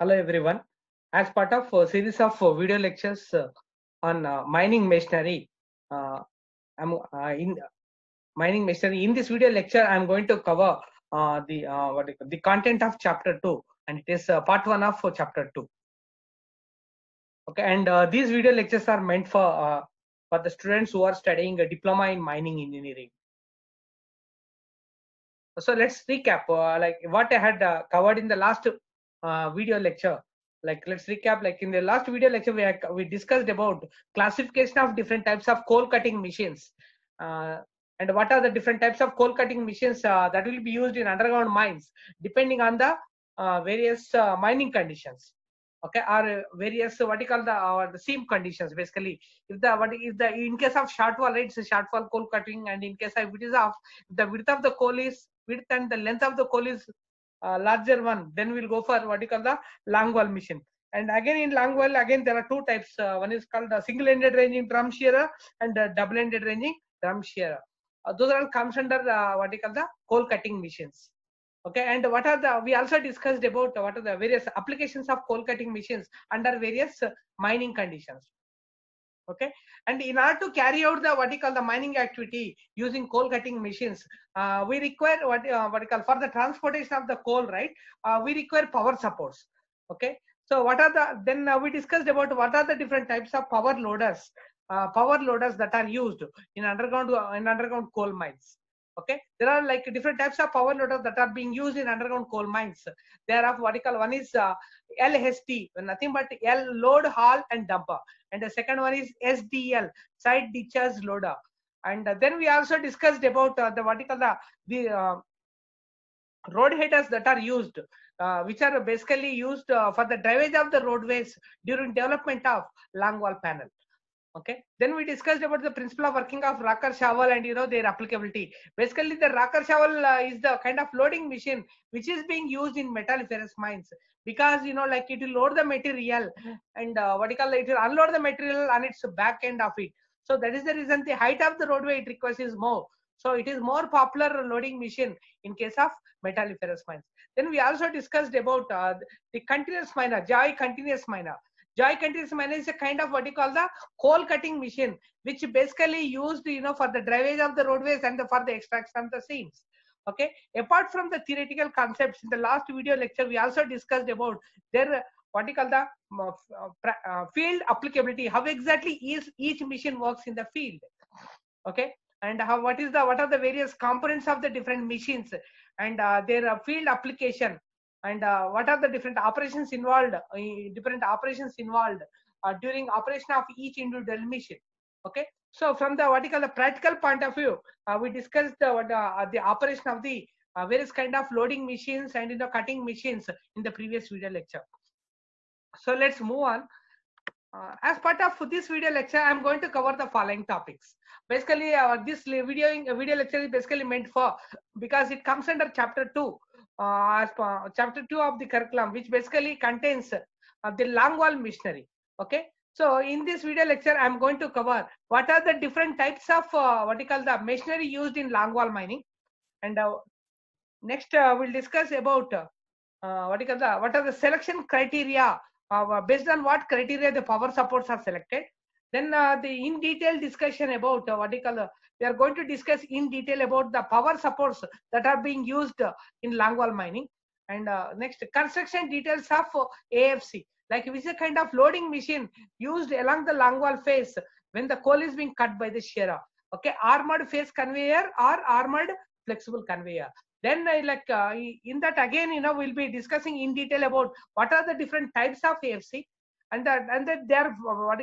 Hello everyone. As part of a series of uh, video lectures uh, on uh, mining machinery, uh, I'm uh, in mining machinery. In this video lecture, I'm going to cover uh, the uh, what the content of chapter two, and it is uh, part one of uh, chapter two. Okay, and uh, these video lectures are meant for uh, for the students who are studying a diploma in mining engineering. So let's recap uh, like what I had uh, covered in the last uh, video lecture. Like let's recap. Like in the last video lecture, we had, we discussed about classification of different types of coal cutting machines, uh, and what are the different types of coal cutting machines uh, that will be used in underground mines, depending on the uh, various uh, mining conditions. Okay, or uh, various what you call the uh, the seam conditions. Basically, if the what if the in case of shortwall, right, it's a shortwall coal cutting, and in case of it is of the width of the coal is width and the length of the coal is uh, larger one, then we'll go for what you call the long wall machine. And again in long wall, again there are two types. Uh, one is called the single-ended ranging drum shearer and double-ended ranging drum shearer. Uh, those all comes under uh, what you call the coal cutting machines. Okay, and what are the? We also discussed about what are the various applications of coal cutting machines under various uh, mining conditions. Okay, and in order to carry out the what you call the mining activity using coal cutting machines, uh, we require what uh, what you call for the transportation of the coal, right? Uh, we require power supports. Okay, so what are the then uh, we discussed about what are the different types of power loaders, uh, power loaders that are used in underground uh, in underground coal mines. Okay, there are like different types of power loaders that are being used in underground coal mines. There are what you call one is uh, nothing but L load, haul, and dumper, and the second one is SDL, side discharge loader. And uh, then we also discussed about uh, the what you call the the uh, road headers that are used, uh, which are basically used uh, for the drivage of the roadways during development of long wall panel. Okay. Then we discussed about the principle of working of rocker shovel and you know their applicability. Basically, the rocker shovel uh, is the kind of loading machine which is being used in metalliferous mines because you know like it will load the material and uh, what you call it, will unload the material on its back end of it. So that is the reason the height of the roadway it requires is more. So it is more popular loading machine in case of metalliferous mines. Then we also discussed about uh, the continuous miner, Joy continuous miner. Joy continuous miner is a kind of what you call the coal cutting machine, which basically used you know for the drivage of the roadways and the, for the extraction of the seams. Okay. Apart from the theoretical concepts, in the last video lecture we also discussed about their what you call the um, uh, uh, field applicability. How exactly is each machine works in the field. Okay and how what is the what are the various components of the different machines and uh, their uh, field application and uh, what are the different operations involved uh, different operations involved uh, during operation of each individual machine? Okay? So from the what you call the practical point of view uh, we discussed the what, the operation of the various kind of loading machines and you know cutting machines in the previous video lecture. So let's move on. Uh, as part of this video lecture, I'm going to cover the following topics. Basically, uh, this video video lecture is basically meant for because it comes under chapter two, uh, as chapter two of the curriculum, which basically contains uh, the long wall machinery. Okay, so in this video lecture, I'm going to cover what are the different types of uh, what you call the machinery used in long wall mining, and uh, next uh, we'll discuss about uh, uh, what you call the what are the selection criteria based on what criteria the power supports are selected. Then uh, the in detail discussion about uh, what you call the, we are going to discuss in detail about the power supports that are being used uh, in longwall mining. And uh, next construction details of uh, AFC, like which is a kind of loading machine used along the longwall face when the coal is being cut by the shearer. Okay, armored face conveyor or armored flexible conveyor then uh, like uh, in that again you know we'll be discussing in detail about what are the different types of afc and that and that they are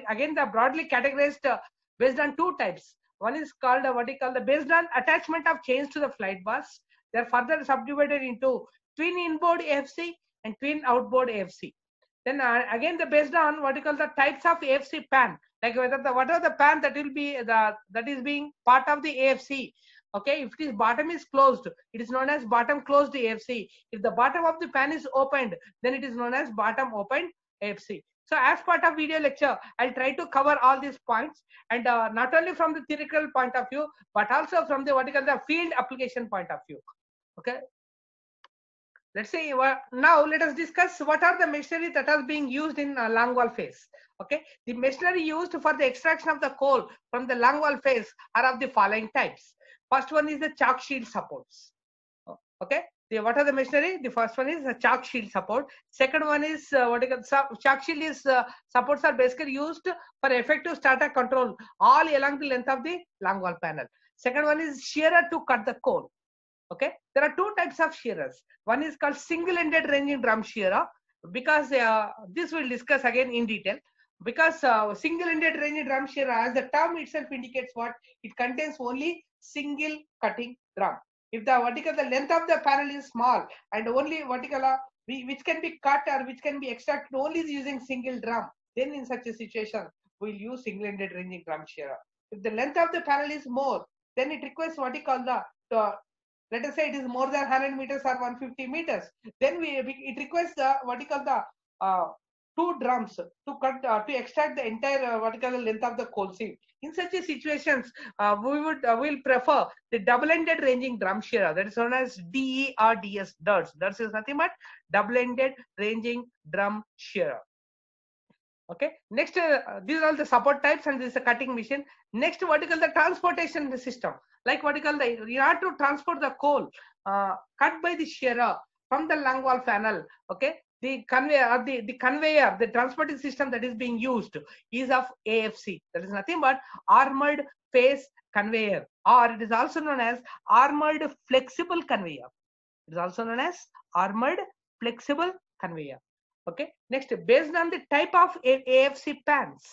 again they're broadly categorized uh, based on two types. One is called uh, what you call the based on attachment of chains to the flight bars. they're further subdivided into twin inboard afc and twin outboard afc then uh, again the based on what you call the types of afc pan. Like whether the what are the pan that will be the that is being part of the afc okay? If it is bottom is closed it is known as bottom closed afc if the bottom of the pan is opened then it is known as bottom opened afc so as part of video lecture i'll try to cover all these points. And uh, not only from the theoretical point of view but also from the what you call the field application point of view. Okay? Let's say wha- now let us discuss what are the machinery that are being used in uh, longwall face. Okay? The machinery used for the extraction of the coal from the longwall face are of the following types. First one is the chock shield supports. Okay the, what are the machinery the first one is the chock shield support. Second one is uh, what you chock shield is uh, supports are basically used for effective strata control all along the length of the longwall panel. Second one is shearer to cut the coal okay? There are two types of shearers. One is called single ended ranging drum shearer because uh, this we'll discuss again in detail. Because uh, single ended ranging drum shearer as the term itself indicates what it contains only single cutting drum if the vertical the length of the panel is small and only vertical uh, which can be cut or which can be extracted only using single drum then in such a situation we'll use single ended ranging drum shearer if the length of the panel is more then it requires what you call the, the let us say it is more than 100 meters or 150 meters then we it requires the what you call the uh, two drums to cut uh, to extract the entire uh, vertical length of the coal seam. In such a situations uh, we would uh, will prefer the double ended ranging drum shearer that is known as DERDS DERDS DERDS is nothing but double ended ranging drum shearer okay next uh, these are all the support types and this is a cutting machine. Next what you call the transportation system. Like what you call the you have to transport the coal uh, cut by the shearer from the longwall panel okay the conveyor the, the conveyor the transporting system that is being used is of afc that is nothing but armored face conveyor or it is also known as armored flexible conveyor. It is also known as armored flexible conveyor. Okay? Next based on the type of afc pans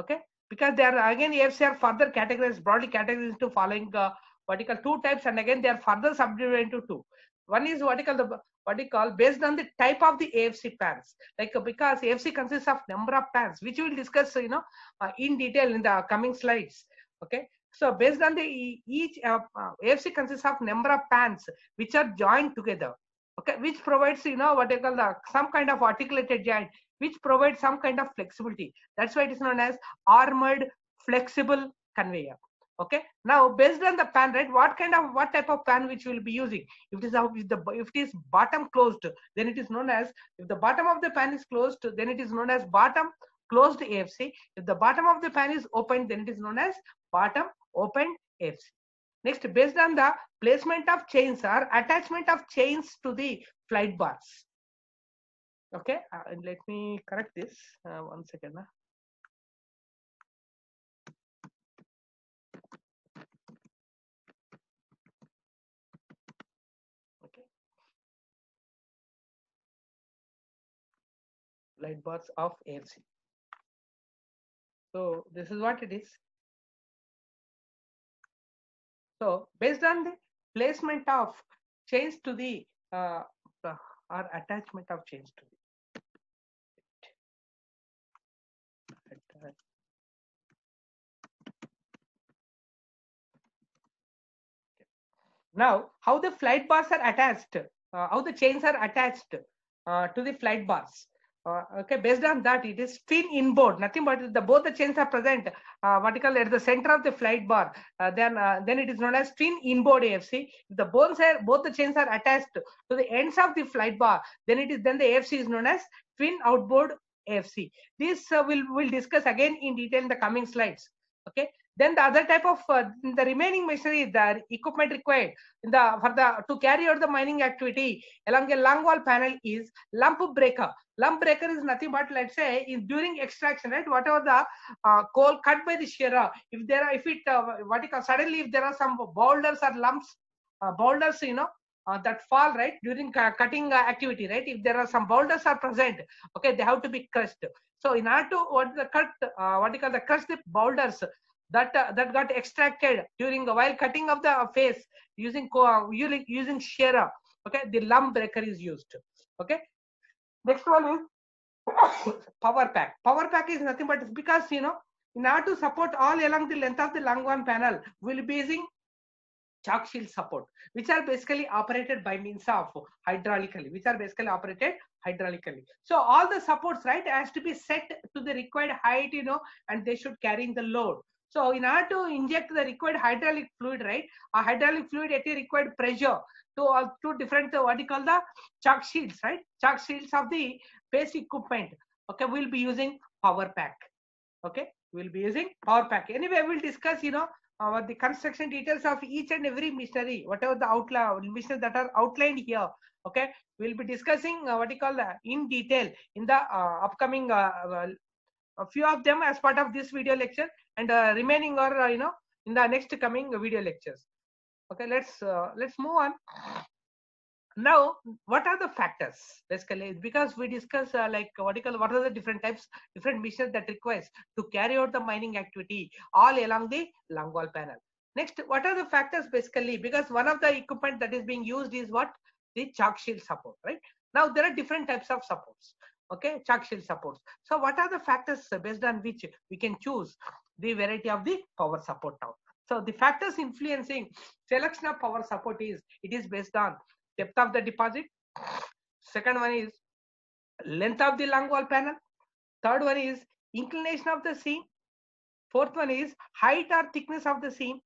okay? Because they are again afc are further categorized broadly categorized into following uh, call two types and again they are further subdivided into two one is what you call the what you call based on the type of the afc pans like because afc consists of number of pans which we will discuss you know uh, in detail in the coming slides. Okay? So based on the each uh, uh, afc consists of number of pans which are joined together. Okay? Which provides you know what you call the some kind of articulated joint which provides some kind of flexibility. That's why it is known as armored flexible conveyor okay? Now based on the pan right what kind of what type of pan which will be using? If it is if the if it is bottom closed then it is known as if the bottom of the pan is closed then it is known as bottom closed afc if the bottom of the pan is open then it is known as bottom open afc next based on the placement of chains or attachment of chains to the flight bars. Okay? Uh, and let me correct this. Uh, one second uh. okay light bars of AFC. So this is what it is. So based on the placement of chains to the uh, uh, or attachment of chains to the now how the flight bars are attached uh, how the chains are attached uh, to the flight bars uh, okay based on that it is twin inboard. Nothing but the both the chains are present. Uh, vertical at the center of the flight bar. Uh, then uh, then it is known as twin inboard afc if the bones are both the chains are attached to the ends of the flight bar then it is then the afc is known as twin outboard afc this uh, will will discuss again in detail in the coming slides. Okay then the other type of uh, the remaining machinery the equipment required. In the for the to carry out the mining activity along a long wall panel is lump breaker. Lump breaker is nothing but let's say in during extraction right? Whatever the uh, coal cut by the shearer if there are if it uh, what you call suddenly if there are some boulders or lumps uh, boulders you know uh, that fall right during cutting uh, activity right? If there are some boulders are present okay they have to be crushed. So in order to what the cut uh, what you call the crushed boulders that uh, that got extracted during while cutting of the face using co- using using shearer okay? The lump breaker is used okay? Next one is power pack. Power pack is nothing but because you know in order to support all along the length of the long one panel we'll be using chock shield support which are basically operated by means of hydraulically which are basically operated hydraulically. So all the supports right has to be set to the required height you know and they should carrying the load So in order to inject the required hydraulic fluid, right, a hydraulic fluid at a required pressure to uh, two different uh, what you call the chock shields, right? Chock shields of the base equipment. Okay, we'll be using power pack. Okay, we'll be using power pack. Anyway, we'll discuss, you know, uh, the construction details of each and every machinery, whatever the outline machinery that are outlined here. Okay, we'll be discussing uh, what you call the in detail in the uh, upcoming uh, uh, a few of them as part of this video lecture and uh, remaining are uh, you know in the next coming video lectures. Okay let's uh, let's move on. Now what are the factors basically? Because we discuss uh, like what call what are the different types different missions that requires to carry out the mining activity all along the long wall panel. Next what are the factors basically? Because one of the equipment that is being used is what? The chock shield support right? Now there are different types of supports okay shield supports. So what are the factors based on which we can choose the variety of the power support now so the factors influencing selection of power support is it is based on depth of the deposit. Second one is length of the long wall panel. Third one is inclination of the seam. Fourth one is height or thickness of the seam.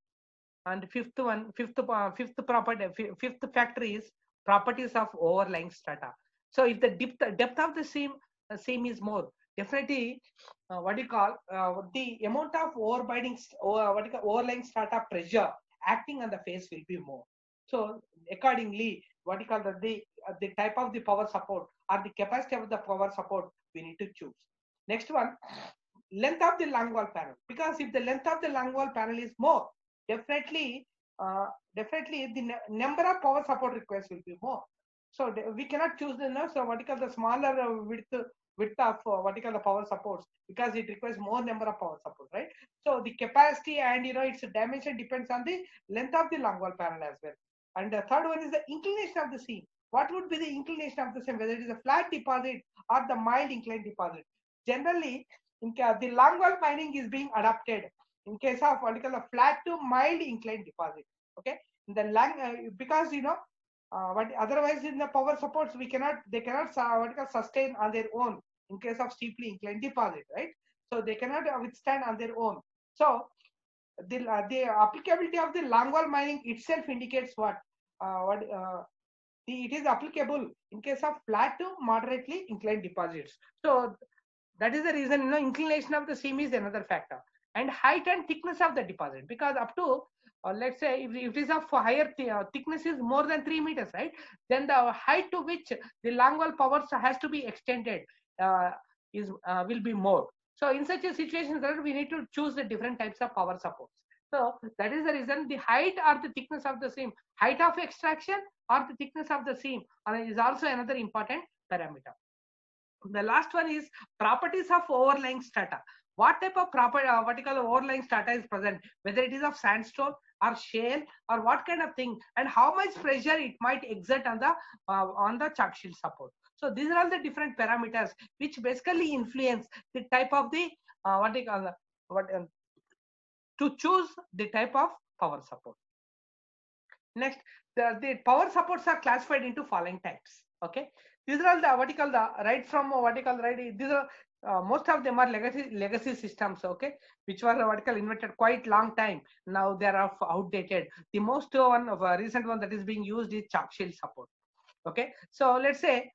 And fifth one fifth uh, fifth property fifth factor is properties of overlying strata so if the depth, depth of the seam uh, seam is more, definitely uh, what you call uh, the amount of overbinding or what do you call overlying strata pressure acting on the face will be more. So accordingly, what you call the the, uh, the type of the power support or the capacity of the power support we need to choose. Next one, length of the long wall panel. Because if the length of the long wall panel is more, definitely uh, definitely the number of power support requests will be more. So we cannot choose the nurse. So what you call the smaller uh, width width of uh, what you call the power supports because it requires more number of power support, right? So the capacity and you know its dimension depends on the length of the long wall panel as well. And the third one is the inclination of the seam. What would be the inclination of the seam, whether it is a flat deposit or the mild inclined deposit? Generally, in the long wall mining is being adopted in case of what you call a flat to mild inclined deposit. Okay, in the long uh, because you know uh, but otherwise in the power supports we cannot they cannot sustain on their own in case of steeply inclined deposit right? So they cannot withstand on their own. So the uh, the applicability of the long wall mining itself indicates what uh, what uh, it is applicable in case of flat to moderately inclined deposits. So that is the reason you know inclination of the seam is another factor. And height and thickness of the deposit because up to uh, let's say if, if it is of higher th uh, thickness is more than 3 meters right? Then the height to which the long wall power has to be extended uh, is uh, will be more. So in such a situation that we need to choose the different types of power supports. So that is the reason the height or the thickness of the seam height of extraction or the thickness of the seam is also another important parameter. The last one is properties of overlying strata. What type of proper uh, call overlying strata is present? Whether it is of sandstone or shale or what kind of thing and how much pressure it might exert on the uh, on the chock shield support. So these are all the different parameters which basically influence the type of the uh, what you call what um, to choose the type of power support. Next the, the power supports are classified into following types okay? These are all the what you call the right from what you call right these are uh, most of them are legacy legacy systems okay? Which were vertical invented quite long time. Now they are outdated. The most one of a recent one that is being used is chock shield support okay? So let's say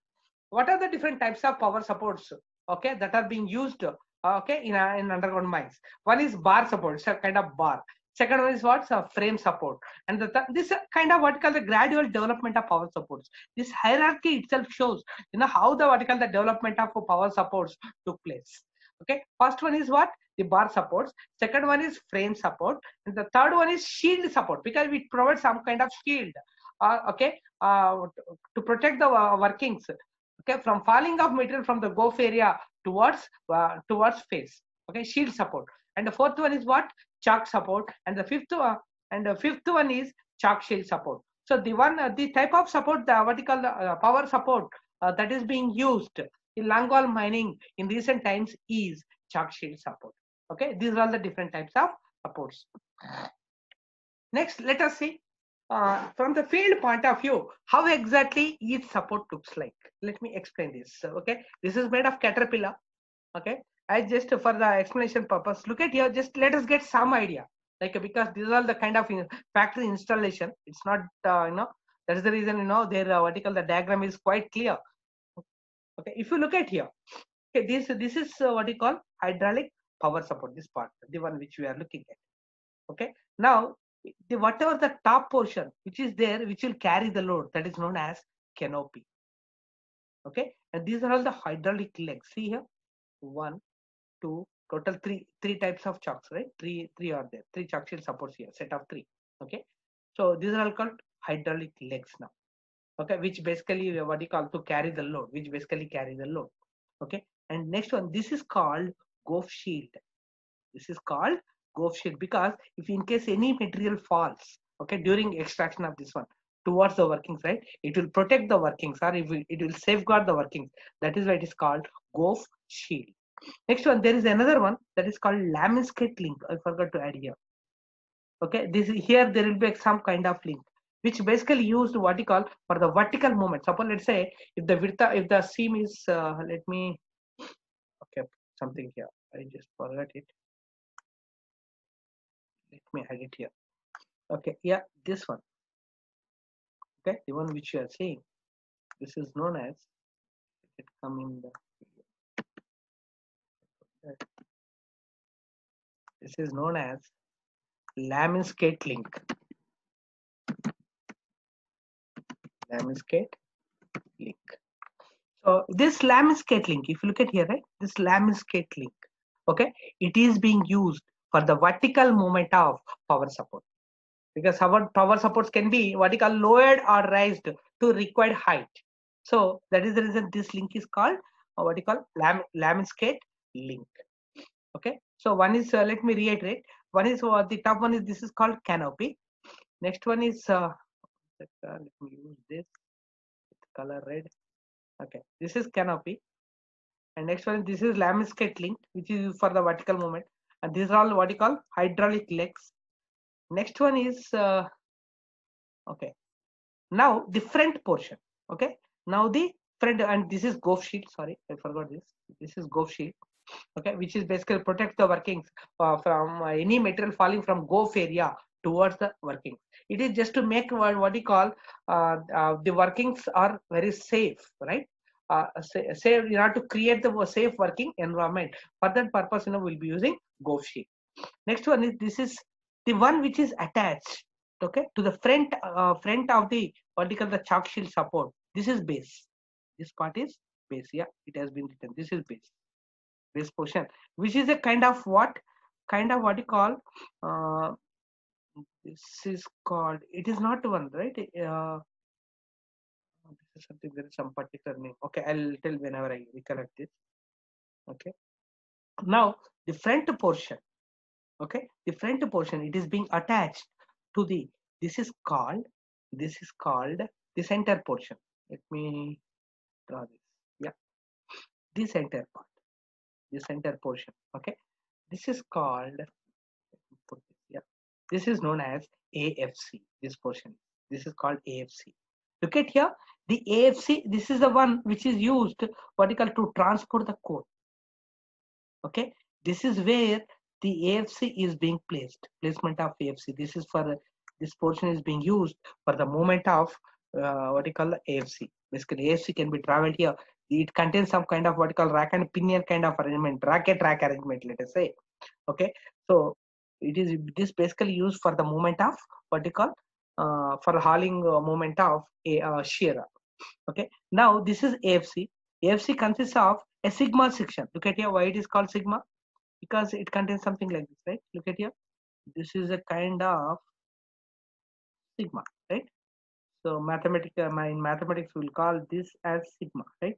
what are the different types of power supports okay that are being used okay in, uh, in underground mines? One is bar support it's a kind of bar Second one is what? So frame support. And the th this kind of what called the gradual development of power supports. This hierarchy itself shows, you know, how the called the development of power supports took place. Okay. First one is what? The bar supports. Second one is frame support. And the third one is shield support because it provides some kind of shield. Uh, okay. Uh, to protect the uh, workings. Okay. From falling of material from the goaf area towards uh, towards face. Okay. Shield support. And the fourth one is what? Chalk support and the fifth one and the fifth one is chock shield support. So the one uh, the type of support the vertical uh, power support uh, that is being used in long wall mining in recent times is chock shield support. Okay? These are all the different types of supports. Next let us see uh, from the field point of view how exactly each support looks like. Let me explain this okay? This is made of caterpillar okay I just for the explanation purpose, look at here. Just let us get some idea. Like because these are all the kind of factory installation. It's not uh, you know that is the reason you know their uh, vertical the diagram is quite clear. Okay, if you look at here, okay, this this is uh, what you call hydraulic power support. This part, the one which we are looking at. Okay, now the whatever the top portion which is there, which will carry the load, that is known as canopy. Okay, and these are all the hydraulic legs. See here, one, two, total three three types of chocks, right? Three three are there. Three chock shield supports here, set of three. Okay, so these are all called hydraulic legs now. Okay, which basically what you call to carry the load, which basically carry the load. Okay, and next one, this is called Goaf shield. This is called Goaf shield because if in case any material falls, okay, during extraction of this one towards the workings, right, it will protect the workings or it will, it will safeguard the workings. That is why it is called Goaf shield. Next one, there is another one that is called Lemniscate link. I forgot to add here. Okay, this here there will be some kind of link which basically used what you call for the vertical movement. Suppose let's say if the if the seam is uh, let me okay something here. I just forgot it. Let me add it here. Okay, yeah, this one. Okay, the one which you are seeing. This is known as it come in the this is known as Lemniscate link. Lemniscate link. So this Lemniscate link, if you look at here, right, this Lemniscate link, okay, it is being used for the vertical movement of power support because our power supports can be vertical lowered or raised to required height. So that is the reason this link is called what you call lam Lemniscate link. Okay, so one is uh, let me reiterate. One is uh, the top one is this is called canopy. Next one is uh, let me use this color red. Okay, this is canopy. And next one, this is Lemniscate link, which is for the vertical movement. And these are all what you call hydraulic legs. Next one is, uh, okay. Now the front portion, okay. Now the front, and this is Goaf sheet sorry, I forgot this. This is Goaf shield, okay, which is basically protect the workings uh, from uh, any material falling from Goaf area towards the workings. It is just to make what, what you call uh, uh, the workings are very safe, right? Uh, say, you have to create the safe working environment. For that purpose, you know, we'll be using Goaf shield. Next one is this is the one which is attached, okay, to the front uh, front of the call the chock shield support. This is base. This part is base. Yeah, it has been written. This is base. Base portion, which is a kind of what kind of what you call uh, this is called it is not one right? Uh, this is something there is some particular name. Okay i'll tell whenever i recollect this. Okay. Now the front portion. Okay the front portion it is being attached to the this is called this is called the center portion. Let me draw this. Yeah. The center part the center portion okay this is called put this yeah this is known as AFC, this portion. This is called AFC. Look at here, the AFC, this is the one which is used vertical to transport the core. Okay, this is where the AFC is being placed, placement of AFC. This is for, this portion is being used for the movement of uh, what you call the AFC. Basically, AFC can be traveled here. It contains some kind of what you call rack and pinion kind of arrangement, racket rack arrangement, let us say. Okay, so it is this basically used for the movement of what you call uh, for hauling uh, movement of a uh, shearer. Okay? Now this is afc afc consists of a sigma section. Look at here why it is called sigma. Because it contains something like this right? Look at here. This is a kind of sigma right? So mathematics uh, in mathematics we'll call this as sigma right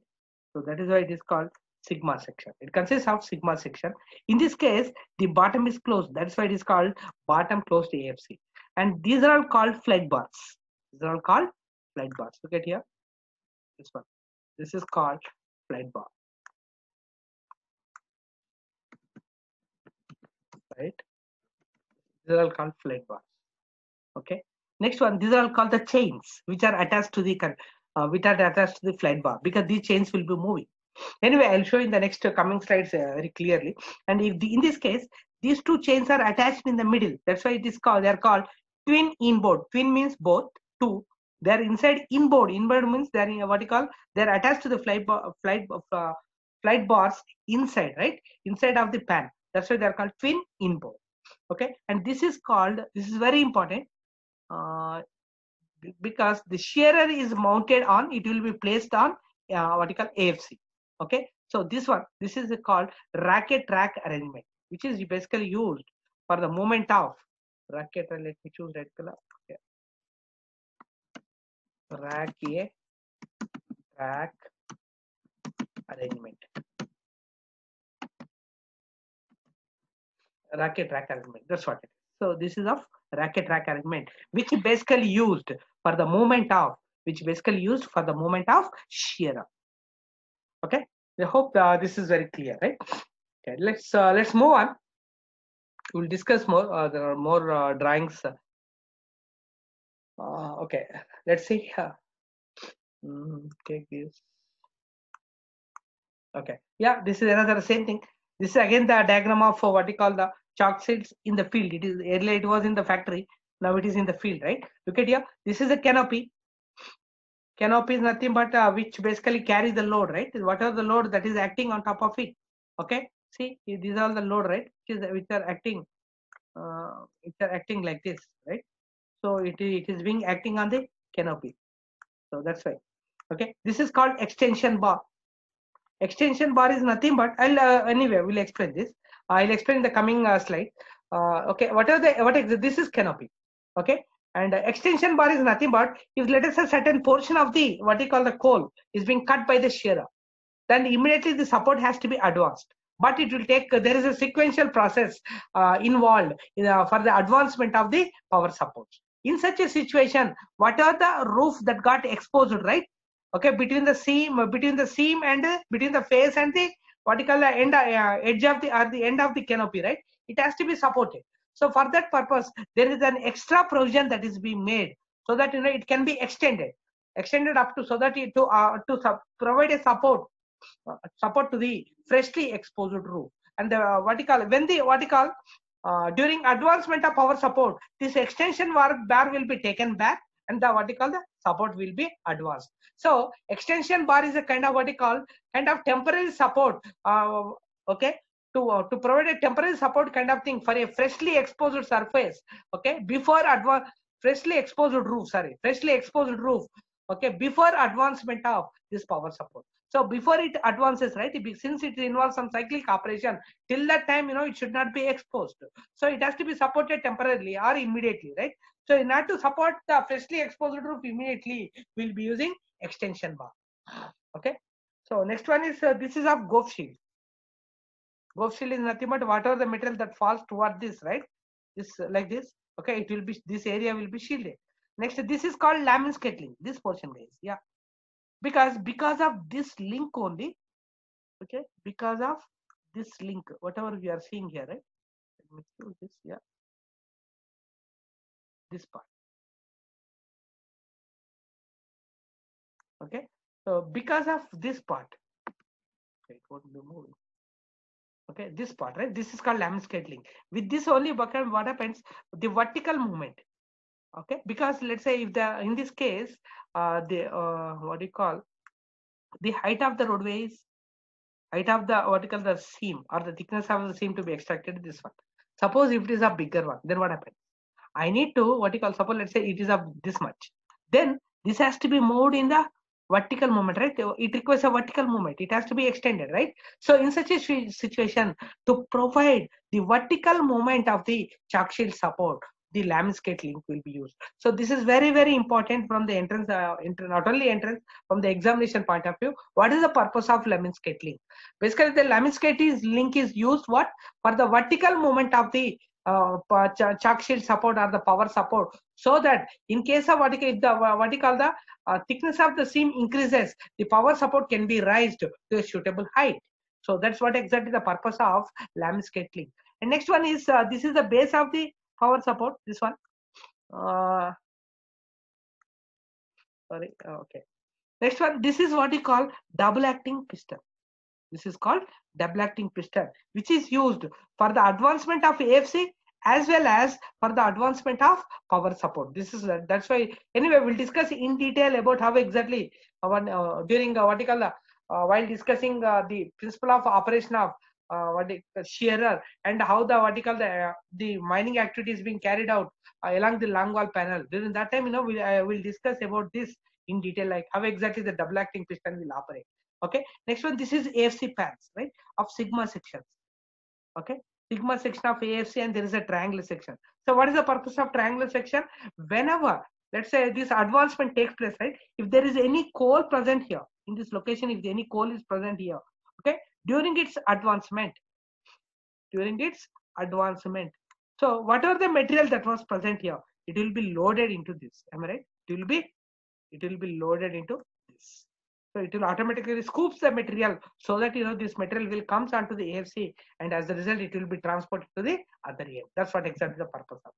that is why it is called sigma section. It consists of sigma section. In this case, the bottom is closed. That's why it is called bottom closed AFC. And these are all called flight bars. These are all called flight bars. Look at here. This one. This is called flight bar. Right? These are all called flight bars. Okay. Next one, these are all called the chains, which are attached to the uh, which are attached to the flight bar because these chains will be moving Anyway, I'll show in the next coming slides uh, very clearly. And if the, in this case, these two chains are attached in the middle. That's why it is called, they are called twin inboard. Twin means both, two. They're inside inboard. Inboard means they're in what you call, they're attached to the flight, bar, flight, uh, flight bars inside, right? Inside of the pan. That's why they're called twin inboard. Okay. And this is called, this is very important. Uh, because the shearer is mounted on, it will be placed on uh, what you call AFC. Okay. So this one, this is called racket track arrangement, which is basically used for the moment of racket. Let me choose red color. Okay. Rack A, rack arrangement. Racket rack arrangement. That's what it is. So this is of racket rack arrangement, which basically used for the movement of, which basically used for the movement of shear Okay. I hope uh, this is very clear, right? Okay, let's uh, let's move on. We'll discuss more. Uh, there are more uh, drawings. Uh, okay, let's see. Mm, take this. Okay, yeah, this is another same thing. This is again the diagram of what we call the chock sheets in the field. It is earlier it was in the factory. Now it is in the field, right? Look at here. This is a canopy. Canopy is nothing but uh, which basically carries the load right? What are the load that is acting on top of it. Okay? See these are the load right? Which, is, which are acting uh, which are acting like this right? So it, it is being acting on the canopy. So that's why. Okay? This is called extension bar. Extension bar is nothing but i'll uh, anyway we'll explain this i'll explain in the coming uh, slide uh, okay what are the what is this is canopy okay and uh, extension bar is nothing but if let us say certain portion of the what you call the coal is being cut by the shearer, then immediately the support has to be advanced. But it will take there is a sequential process uh, involved in, for the advancement of the power support. In such a situation, what are the roof that got exposed, right? Okay, between the seam, between the seam and between the face and the what you call the end edge of the or the end of the canopy, right? It has to be supported so for that purpose, there is an extra provision that is being made so that you know it can be extended, extended up to so that to uh, to provide a support uh, support to the freshly exposed roof. And the uh, what you call when the what you call uh, during advancement of power support, this extension work bar will be taken back and the what you call the support will be advanced. So extension bar is a kind of what you call kind of temporary support. Uh, okay, to, uh, to provide a temporary support kind of thing for a freshly exposed surface okay before advance freshly exposed roof sorry freshly exposed roof okay before advancement of this power support so before it advances right since it involves some cyclic operation till that time you know it should not be exposed so it has to be supported temporarily or immediately right so in order to support the freshly exposed roof immediately we'll be using extension bar okay so next one is uh, this is of Goaf shield Goaf shield is nothing but whatever the material that falls toward this, right? This like this. Okay, it will be this area will be shielded. Next, this is called Lamins link. This portion, guys. Yeah, because because of this link only. Okay, because of this link, whatever we are seeing here, right? Let me do this. Yeah, this part. Okay, so because of this part, okay, it won't be moving okay this part right this is called lamb link with this only what happens the vertical movement okay because let's say if the in this case uh the uh what do you call the height of the roadway is height of the vertical the seam or the thickness of the seam to be extracted this one suppose if it is a bigger one then what happens i need to what you call suppose let's say it is of this much then this has to be moved in the vertical movement, right? It requires a vertical movement. It has to be extended, right? So in such a situation, to provide the vertical movement of the chock shield support, the lamskate link will be used. So this is very, very important from the entrance, uh, not only entrance, from the examination point of view. What is the purpose of lamskate link? Basically, the lamskate is link is used what for the vertical movement of the uh, chock shield support or the power support so that in case of what you, the, what you call the uh, thickness of the seam increases the power support can be raised to a suitable height so that's what exactly the purpose of lamskate link and next one is uh, this is the base of the power support? This one? Uh, sorry okay. Next one this is what you call double acting piston. This is called double acting piston, which is used for the advancement of AFC as well as for the advancement of power support. This is that's why anyway we'll discuss in detail about how exactly uh, uh, during uh, what you call the uh, while discussing uh, the principle of operation of uh, what you, shearer and how the what you call the uh, the mining activity is being carried out uh, along the long wall panel. During that time, you know, we will uh, discuss about this in detail, like how exactly the double acting piston will operate. Okay. Next one, this is AFC pans, right, of sigma sections. Okay. Sigma section of AFC and there is a triangular section. So what is the purpose of triangular section? Whenever, let's say this advancement takes place, right? If there is any coal present here in this location, if any coal is present here, during its advancement, during its advancement. So whatever the material that was present here, it will be loaded into this. Am I right? It will be, it will be loaded into this. So it will automatically scoops the material so that you know this material will comes onto the AFC and as a result it will be transported to the other end. That's what exactly the purpose of.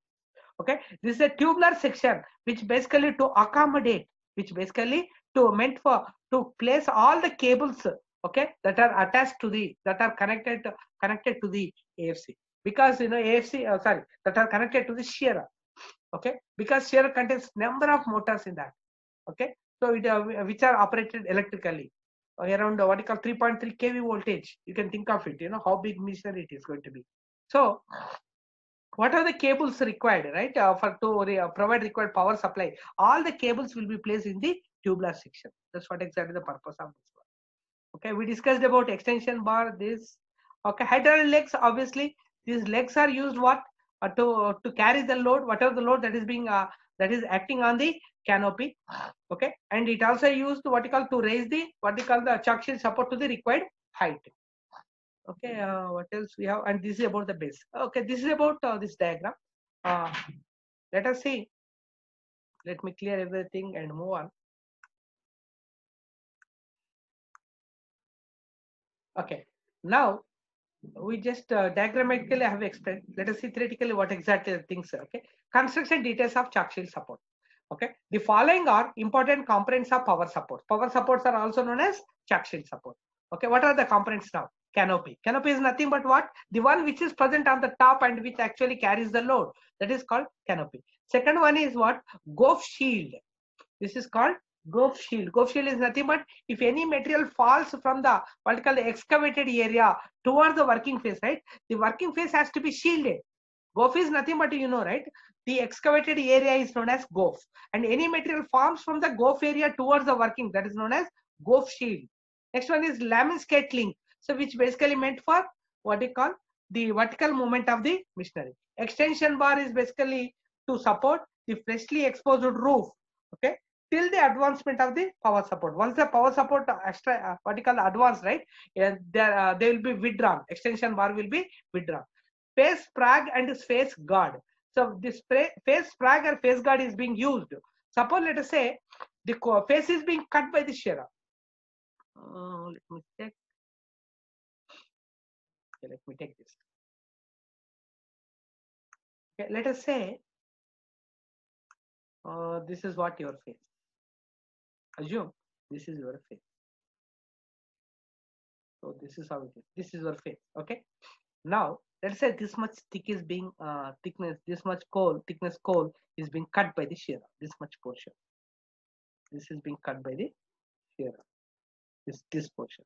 Okay, this is a tubular section which basically to accommodate, which basically to meant for to place all the cables okay that are attached to the that are connected connected to the AFC because you know AFC uh, sorry that are connected to the shearer okay because shearer contains number of motors in that okay so it, uh, which are operated electrically uh, around uh, what you call 3.3 kV voltage. You can think of it, you know, how big machinery it is going to be. So what are the cables required, right, uh, for to uh, provide required power supply? All the cables will be placed in the tubular section. That's what exactly the purpose of this. Okay, we discussed about extension bar, this. Okay, hydraulic legs, obviously, these legs are used what? Uh, to, to carry the load, whatever the load that is being, that is acting on the canopy. Okay and it also used what you call to raise the what you call the shield support to the required height. Okay uh, what else we have? And this is about the base. Okay this is about uh, this diagram. Uh, let us see. Let me clear everything and move on okay now we just uh, diagrammatically have explained let us see theoretically what exactly the things are okay construction details of chock shield support Okay. The following are important components of power support. Power supports are also known as chock shield support. Okay. What are the components now? Canopy. Canopy is nothing but what? The one which is present on the top and which actually carries the load. That is called canopy. Second one is what? Goaf shield. This is called Goaf shield. Goaf shield is nothing but if any material falls from the what excavated area towards the working face, right? The working face has to be shielded. Goaf is nothing but you know, right? the excavated area is known as goaf and any material forms from the goaf area towards the working that is known as goaf shield next one is lemniscate link so which basically meant for what they call the vertical movement of the machinery extension bar is basically to support the freshly exposed roof okay till the advancement of the power support once the power support extra uh, what you call advanced right yeah, there uh, they will be withdrawn extension bar will be withdrawn face sprag and face guard so this face sprag or face guard is being used. Suppose let us say the face is being cut by the shearer. Uh, let me check. Okay, let me take this. Okay, let us say uh, this is what your face. Assume this is your face. So this is how it is. This is your face. Okay. Now let's say this much thick is being uh, thickness this much coal thickness coal is being cut by the shearer this much portion this is being cut by the shearer this this portion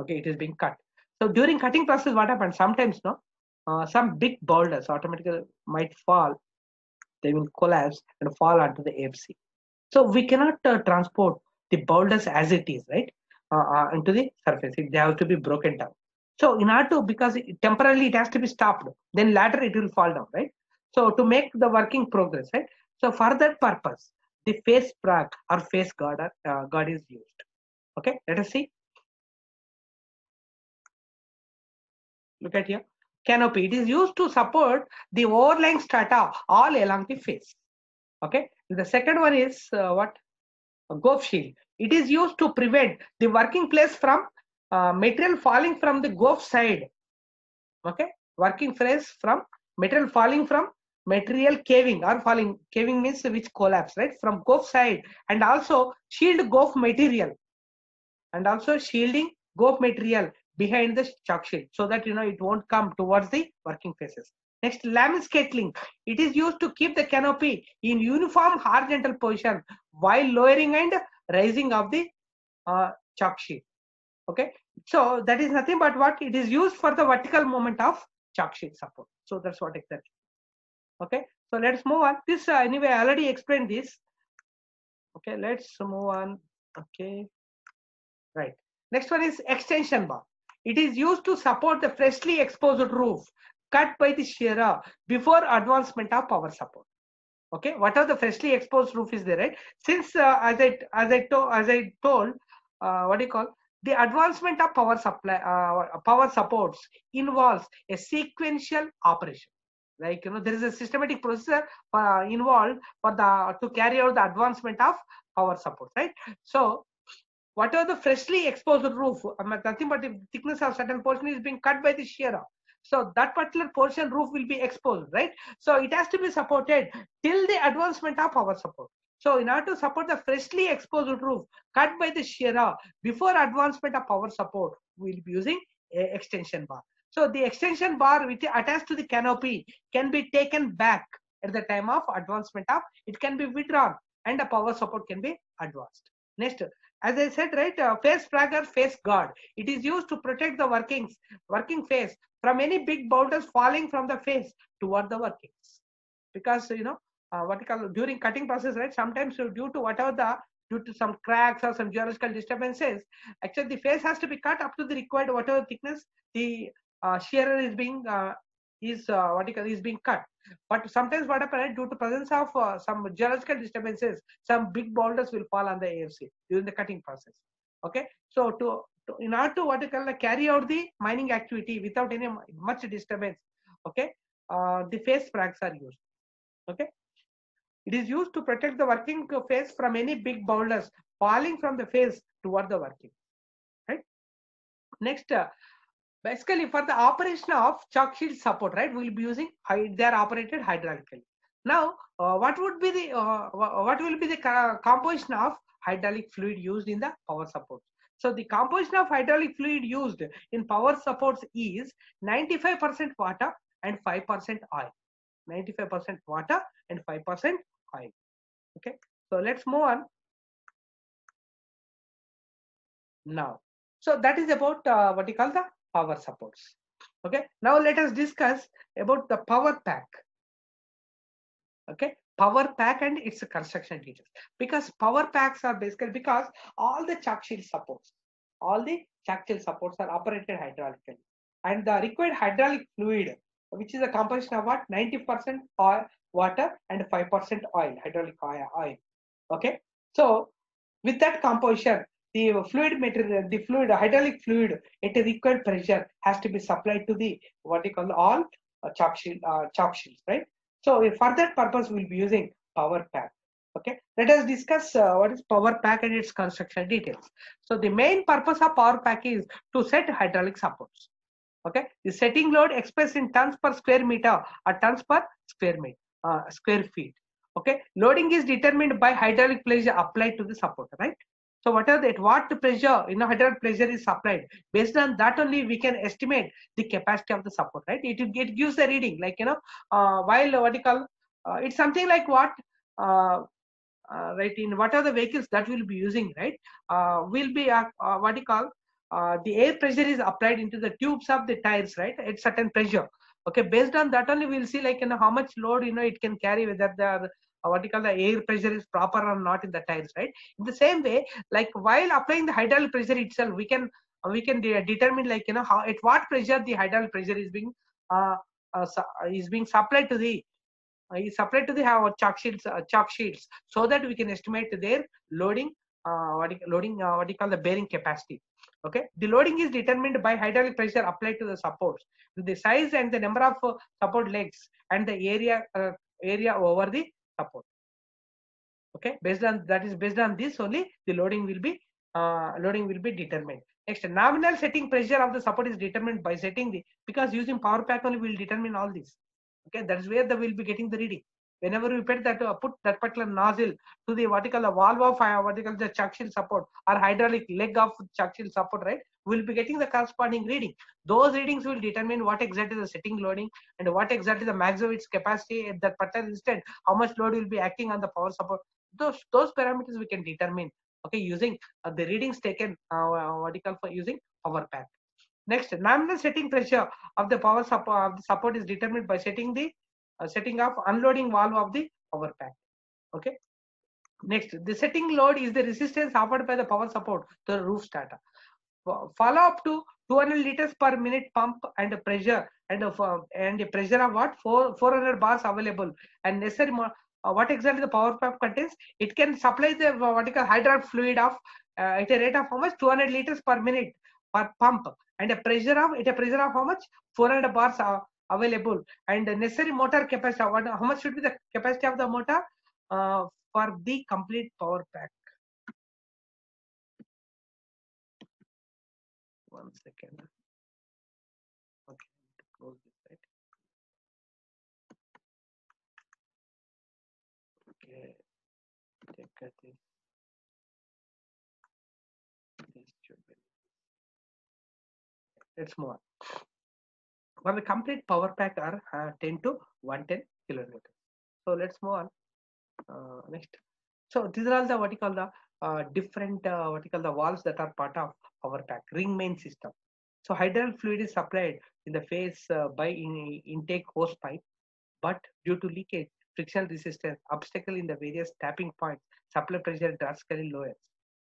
okay it is being cut so during cutting process what happens sometimes no uh, some big boulders automatically might fall they will collapse and fall onto the AFC so we cannot uh, transport the boulders as it is right uh, uh, into the surface they have to be broken down so in order to, because it, temporarily it has to be stopped, then later it will fall down, right? So to make the working progress, right? So for that purpose, the face sprag or face guard, uh, guard is used. Okay, let us see. Look at here. Canopy. It is used to support the overlying strata all along the face. Okay. The second one is uh, what? A goaf shield. It is used to prevent the working place from uh, material falling from the goaf side okay working phrase from material falling from material caving or falling caving means which collapse right from goaf side and also shield goaf material and also shielding goaf material behind the chock shield so that you know it won't come towards the working faces. Next, lemniscate link. It is used to keep the canopy in uniform horizontal position while lowering and rising of the uh, chock sheet. Okay, so that is nothing but what it is used for the vertical movement of chock sheet support. So that's what exactly. Okay, so let's move on. This uh, anyway, I already explained this. Okay, let's move on. Okay, right. Next one is extension bar. It is used to support the freshly exposed roof cut by the shearer before advancement of power support. Okay, what are the freshly exposed roof is there, right? Since uh, as I as I told as I told, uh, what do you call the advancement of power supply uh, power supports involves a sequential operation. Like you know, there is a systematic procedure uh, involved for the to carry out the advancement of power support, right? So whatever the freshly exposed roof, nothing but the thickness of certain portion is being cut by the shearer. So that particular portion roof will be exposed, right? So it has to be supported till the advancement of power support. So in order to support the freshly exposed roof cut by the shearer before advancement of power support, we will be using a extension bar. So the extension bar which attached to the canopy can be taken back at the time of advancement of, it can be withdrawn and the power support can be advanced. Next, as I said, right, uh, face flagger, face guard. It is used to protect the workings, working face from any big boulders falling from the face toward the workings. Because, you know, uh, what you call during cutting process, right, sometimes due to whatever the, due to some cracks or some geological disturbances, actually the face has to be cut up to the required whatever thickness the uh, shearer is being, uh, is uh, what you call, is being cut. But sometimes what happens due to presence of uh, some geological disturbances, some big boulders will fall on the AFC during the cutting process. Okay, so to, in order to what you call carry out the mining activity without any much disturbance, okay, uh, the face frags are used. Okay, it is used to protect the working face from any big boulders falling from the face toward the working. Right. Next, uh, basically for the operation of chock shield support right we'll be using they are operated hydraulically now uh, what would be the uh, what will be the composition of hydraulic fluid used in the power support so the composition of hydraulic fluid used in power supports is 95% water and 5% oil. 95% water and 5% oil. Okay? So let's move on. Now so that is about uh, what you call the power supports. Okay, now let us discuss about the power pack. Okay, power pack and its construction details. Because power packs are basically because all the chock shield supports, all the chock shield supports are operated hydraulically. And the required hydraulic fluid, which is a composition of what? 90% oil, water and 5% oil, hydraulic oil. Okay, so with that composition, the fluid material, the fluid, hydraulic fluid at a required pressure has to be supplied to the what you call all uh, chock shield, uh, shields, right? So for that purpose, we'll be using power pack. Okay, let us discuss uh, what is power pack and its construction details. So the main purpose of power pack is to set hydraulic supports. Okay, the setting load expressed in tons per square meter or tons per square meter, uh, square feet. Okay, loading is determined by hydraulic pressure applied to the support, right? So whatever that what pressure, you know, hydraulic pressure is supplied. Based on that only we can estimate the capacity of the support, right? It, it gives a reading, like you know, uh, while call, uh, it's something like what, uh, uh, right? In what are the vehicles that we'll be using, right? Uh, will be uh, what you call, the air pressure is applied into the tubes of the tires, right? At certain pressure. Okay, based on that only we'll see like you know how much load you know it can carry, whether the what you call the air pressure is proper or not in the tires right? In the same way like while applying the hydraulic pressure itself we can we can de determine like you know how at what pressure the hydraulic pressure is being uh, uh, is being supplied to the uh, is supplied to the our chock sheets uh, chock sheets so that we can estimate their loading uh, what you, loading uh, what you call the bearing capacity okay? The loading is determined by hydraulic pressure applied to the supports the size and the number of uh, support legs and the area uh, area over the okay? Based on that is based on this only the loading will be uh, loading will be determined. Next nominal setting pressure of the support is determined by setting the because using power pack only will determine all this. Okay? That is where the will be getting the reading whenever we put that uh, put that particular nozzle to the vertical the valve of uh, vertical the chock shield support or hydraulic leg of chock shield support right? We'll be getting the corresponding reading. Those readings will determine what exactly the setting loading and what exactly the maximum its capacity at that particular instant how much load will be acting on the power support. Those those parameters we can determine okay using uh, the readings taken uh, vertical for using power pack next nominal setting pressure of the power support of the support is determined by setting the uh, setting of unloading valve of the power pack. Okay? Next the setting load is the resistance offered by the power support the roof strata. Follow up to 200 liters per minute pump and pressure and of uh, and a pressure of what? 4 400 bars available. And necessary uh, what exactly the power pump contains? It can supply the uh, what you call hydraulic fluid of uh, at a rate of how much? 200 liters per minute per pump. And a pressure of at a pressure of how much? 400 bars are available. And the necessary motor capacity what, how much should be the capacity of the motor uh, for the complete power pack? One second. Okay should be let's move on for the complete power pack are uh, 10 to 110 kilonewtons so let's move on. Uh, next. So these are all the what you call the uh, different uh, what you call the valves that are part of power pack ring main system. So hydraulic fluid is supplied in the phase uh, by in, intake hose pipe but due to leakage friction resistance obstacle in the various tapping points supply pressure drastically lowers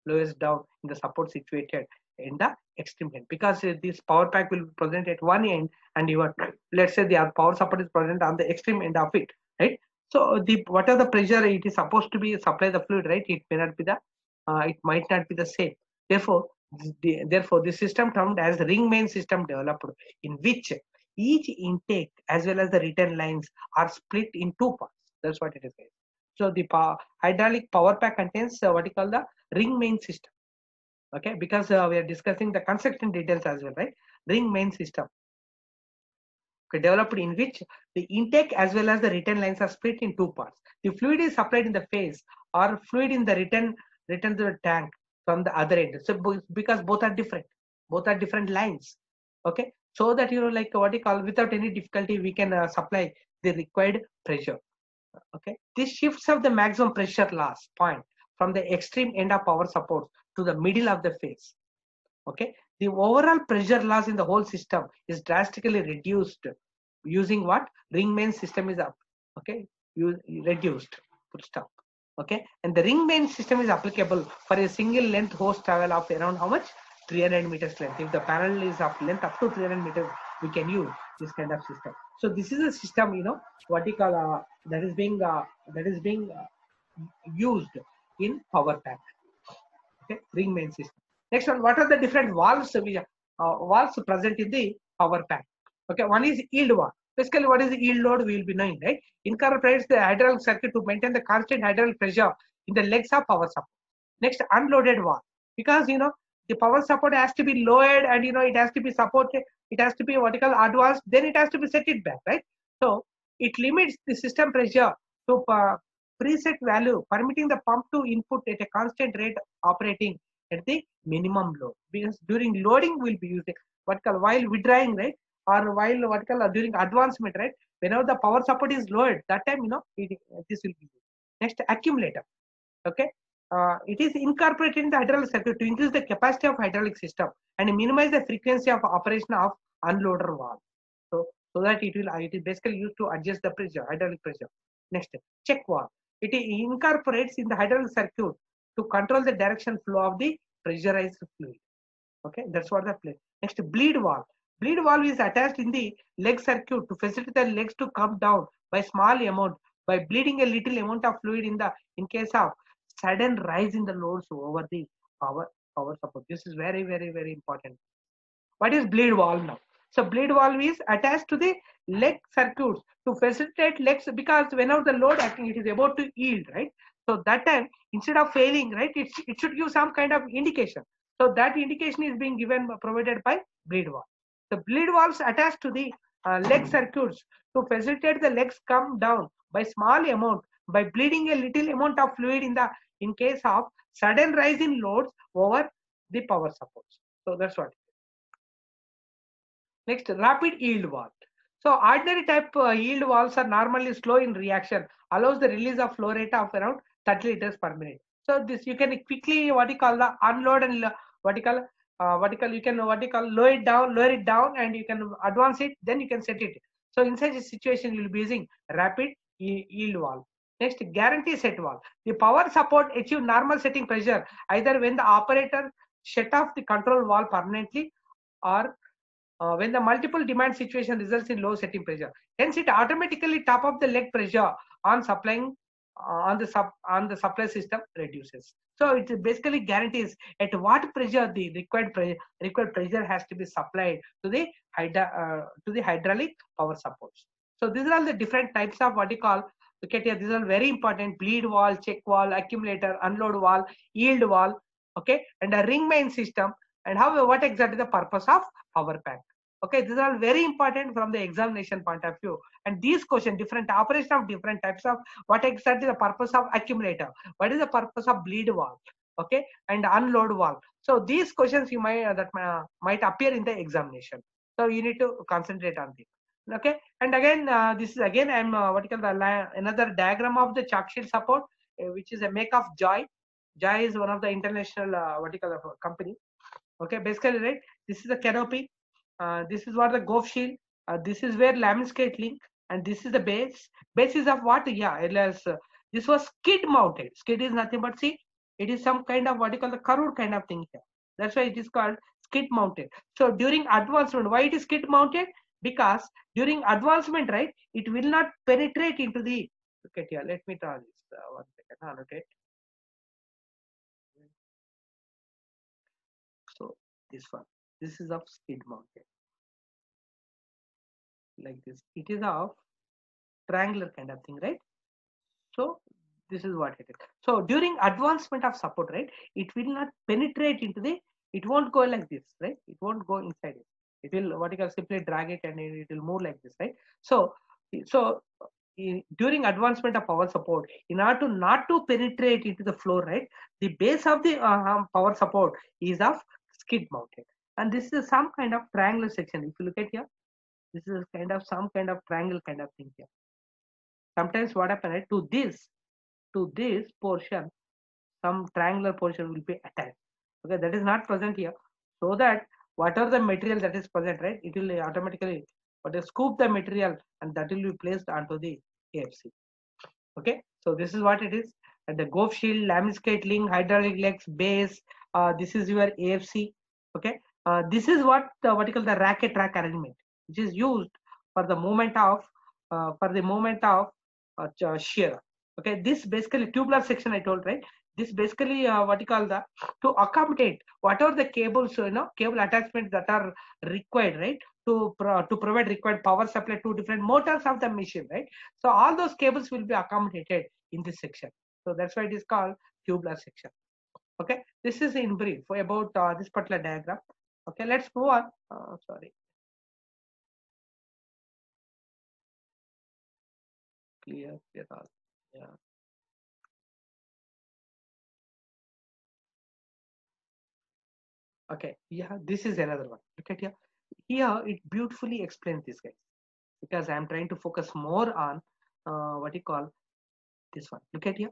lowers down in the support situated in the extreme end. Because uh, this power pack will be present at one end and your let's say the power support is present on the extreme end of it right? So the what are the pressure it is supposed to be supply the fluid right? It may not be the uh, it might not be the same. Therefore the, therefore the system termed as ring main system developed in which each intake as well as the return lines are split in two parts. That's what it is. So the power, hydraulic power pack contains uh, what you call the ring main system okay because uh, we are discussing the construction details as well right? Ring main system. Okay, developed in which the intake as well as the return lines are split in two parts. The fluid is supplied in the phase or fluid in the return return to the tank from the other end. So because both are different. Both are different lines. Okay so that you know like what you call without any difficulty we can uh, supply the required pressure. Okay this shifts of the maximum pressure loss point from the extreme end of power support to the middle of the face okay? The overall pressure loss in the whole system is drastically reduced using what? Ring main system is up. Okay? You reduced. Put stop. Okay? And the ring main system is applicable for a single length hose travel of around how much? 300 meters length. If the panel is of length up to 300 meters we can use this kind of system. So this is a system you know what you call uh, that is being uh, that is being uh, used in power pack okay ring main system. Next one what are the different valves we uh, valves present in the power pack okay one is yield valve. Basically what is the yield load we will be knowing right? Incorporates the hydraulic circuit to maintain the constant hydraulic pressure in the legs of power support next unloaded valve. Because you know the power support has to be lowered and you know it has to be supported it has to be vertical advanced then it has to be set it back right? So it limits the system pressure to uh, preset value permitting the pump to input at a constant rate operating at the minimum load because during loading we'll be using what call while withdrawing right or while what call uh, during advancement right whenever the power support is lowered that time you know it, uh, this will be next accumulator okay uh, it is incorporated in the hydraulic circuit to increase the capacity of hydraulic system and minimize the frequency of operation of unloader valve. So, so that it will uh, it is basically used to adjust the pressure, hydraulic pressure. Next, check valve. It incorporates in the hydraulic circuit to control the direction flow of the pressurized fluid. Okay, that's what the play. Next, bleed valve. Bleed valve is attached in the leg circuit to facilitate the legs to come down by small amount by bleeding a little amount of fluid in the in case of sudden rise in the loads over the power power support. This is very very very important. What is bleed valve now? So bleed valve is attached to the leg circuits to facilitate legs because whenever the load acting it is about to yield right. So that time instead of failing right it, it should give some kind of indication. So that indication is being given provided by bleed valve. The bleed valves attached to the uh, leg circuits to facilitate the legs come down by small amount by bleeding a little amount of fluid in the in case of sudden rise in loads over the power supports. So that's what. Next, rapid yield valve. So ordinary type uh, yield valves are normally slow in reaction, allows the release of flow rate of around 30 liters per minute. So this you can quickly what you call the unload and what you call uh, what you call you can what you call lower it down, lower it down, and you can advance it. Then you can set it. So in such a situation, you will be using rapid yield valve. Next, guarantee set valve. The power support achieve normal setting pressure either when the operator shut off the control valve permanently or uh, when the multiple demand situation results in low setting pressure. Hence, it automatically top up the leg pressure on supplying uh, on the sub on the supply system reduces. So it basically guarantees at what pressure the required pressure required pressure has to be supplied to the hydra, uh, to the hydraulic power supports. So these are all the different types of what you call look at here. These are very important: bleed valve, check valve, accumulator, unload valve, yield valve. Okay, and a ring main system. And how what exactly the purpose of power pack? Okay, these are all very important from the examination point of view. And these questions, different operation of different types of what exactly the purpose of accumulator? What is the purpose of bleed valve? Okay, and unload valve. So these questions you might uh, that uh, might appear in the examination. So you need to concentrate on this. Okay, and again, uh, this is again I'm uh, what you call the another diagram of the chock shield support, uh, which is a make of Joy. Joy is one of the international uh, company. Okay, basically, right? This is the canopy uh, this is what the goaf shield. Uh, this is where lemniscate link, and this is the base. Base is of what? Yeah, as uh, this was skid mounted. Skid is nothing but see, it is some kind of what you call the curved kind of thing here. That's why it is called skid mounted. So during advancement, why it is skid mounted? Because during advancement, right, it will not penetrate into the. Look at here. Let me draw this. Uh, one second. Annotate. This one. This is of skid mounted. Like this. It is of triangular kind of thing right? So this is what it is. So during advancement of support right it will not penetrate into the it won't go like this right? It won't go inside it. It will what you can simply drag it and it will move like this right? So so in, during advancement of power support in order to not to penetrate into the floor right the base of the uh, power support is of skid mounted and this is some kind of triangular section. If you look at here this is kind of some kind of triangle kind of thing here. Sometimes what happens right, to this to this portion some triangular portion will be attached okay that is not present here. So that whatever the material that is present right it will automatically but scoop the material and that will be placed onto the AFC okay so this is what it is. And the goaf shield lemniscate link hydraulic legs base uh, this is your AFC okay uh, this is what the what you call the racket track arrangement, which is used for the moment of uh, for the moment of uh, shear. Okay, this basically tubular section I told right. This basically uh, what you call the to accommodate whatever the cables you know cable attachments that are required right to pro to provide required power supply to different motors of the machine right. So all those cables will be accommodated in this section. So that's why it is called tubular section. Okay, this is in brief about uh, this particular diagram. Okay, let's move on. Uh, sorry. Clear, clear all. Yeah. Okay, yeah, this is another one. Look at here. Here it beautifully explains this guys because I'm trying to focus more on uh, what you call this one. Look at here.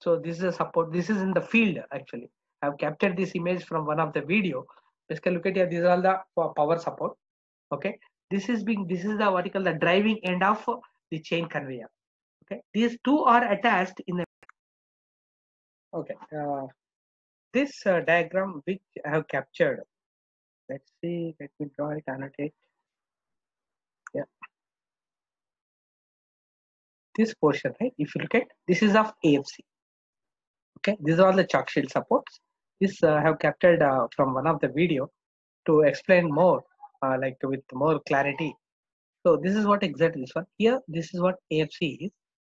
So this is a support. This is in the field actually. I've captured this image from one of the video. Basically look at here these are all the power support okay? This is being this is the what you call the driving end of the chain conveyor okay? These two are attached in the okay uh, this uh, diagram which i have captured. Let's see let me draw it annotate. Yeah. This portion right? If you look at this is of afc okay these are all the chock shield supports. This uh, I have captured uh, from one of the video to explain more uh, like with more clarity. So this is what exactly this one. Here this is what afc is.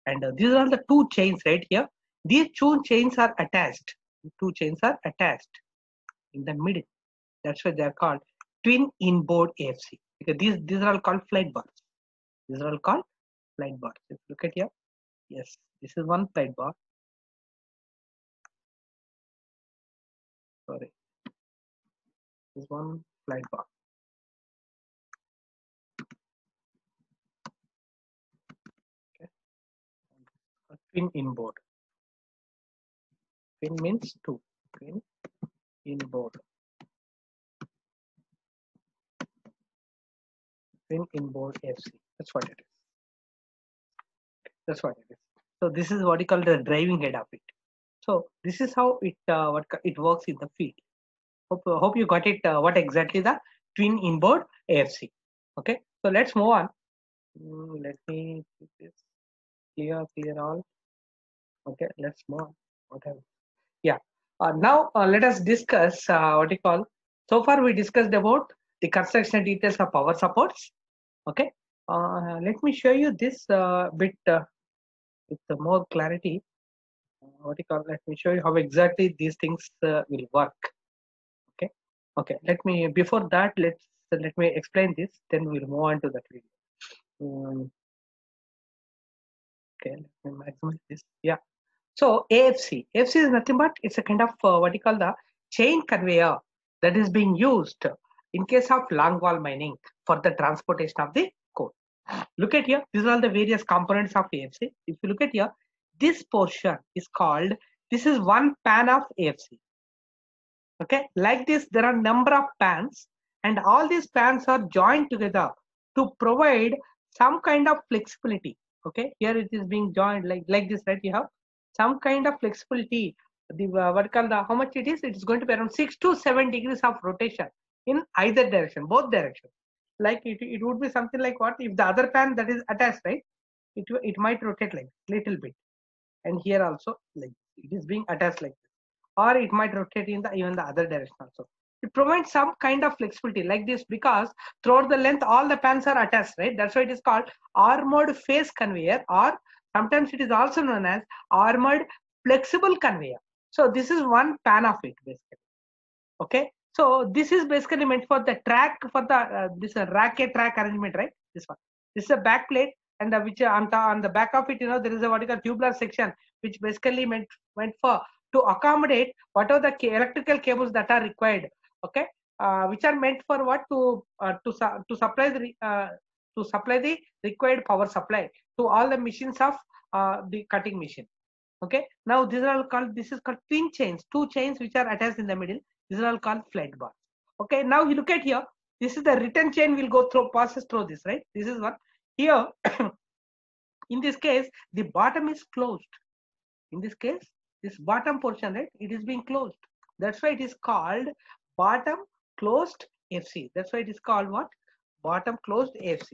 And these are the two chains right here. These two chains are attached. Two chains are attached in the middle. That's why they are called twin inboard afc Okay, these these are all called flight bars. These are all called flight bars. If you look at here, yes, this is one flight bar. Sorry, this is one flight bar. Okay, a twin inboard. Twin means two. Twin inboard. Twin inboard AFC. That's what it is. That's what it is. So this is what you call the driving head of it. So this is how it uh, what it works in the field. Hope hope you got it. Uh, what exactly the twin inboard AFC. Okay. So let's move on. Mm, let me keep this clear, clear all. Okay. Let's move on. Whatever. Yeah. Uh, now uh, let us discuss uh, what you call. So far we discussed about the construction details of power supports. Okay. Uh, let me show you this uh, bit uh, with more clarity. What you call? Let me show you how exactly these things uh, will work. Okay. Okay. Let me before that let's let me explain this. Then we'll move on to that video. Um, okay. Let me maximize this. Yeah. So AFC, AFC is nothing but it's a kind of uh, what you call the chain conveyor that is being used in case of long wall mining for the transportation of the coal. Look at here, these are all the various components of AFC. If you look at here, this portion is called, this is one pan of AFC. Okay, like this, there are number of pans and all these pans are joined together to provide some kind of flexibility. Okay, here it is being joined like, like this, right? You have some kind of flexibility. The uh, what call the how much it is? It is going to be around six to seven degrees of rotation in either direction, both directions. Like it, it would be something like what if the other pan that is attached, right? It it might rotate like little bit, and here also like it is being attached like this, or it might rotate in the even the other direction also. It provides some kind of flexibility like this because throughout the length all the pans are attached, right? That's why it is called armored face conveyor or sometimes it is also known as armored flexible conveyor. So this is one pan of it basically. Okay? So this is basically meant for the track for the uh, this uh, rack a track arrangement right? This one. This is a back plate and uh, which uh, on the on the back of it you know there is a what you call tubular section which basically meant meant for to accommodate whatever the electrical cables that are required okay? Uh, which are meant for what? To uh, to su- to supply the uh, to supply the required power supply to all the machines of uh, the cutting machine okay? Now these are all called this is called twin chains two chains which are attached in the middle. These are all called flat bars okay? Now you look at here this is the return chain will go through passes through this right? This is one here in this case the bottom is closed. In this case this bottom portion right it is being closed. That's why it is called bottom closed fc that's why it is called what? Bottom closed fc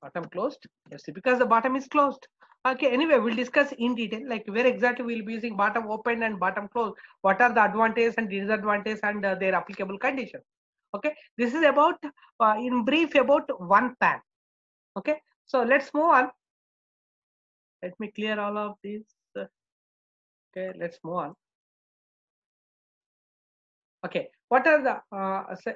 bottom closed fc because the bottom is closed. Okay anyway we'll discuss in detail like where exactly we'll be using bottom open and bottom closed. What are the advantages and disadvantages and uh, their applicable conditions okay? This is about uh, in brief about one pan. Okay? So let's move on. Let me clear all of these. Okay let's move on. Okay what are the uh,